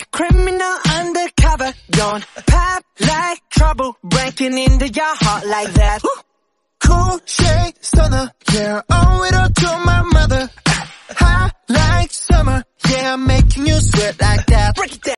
like a criminal undercover. Don't pop like trouble breaking into your heart like that. Cool shade stunner, yeah, owe it all to my mother. Hot like summer, yeah, I'm making you sweat like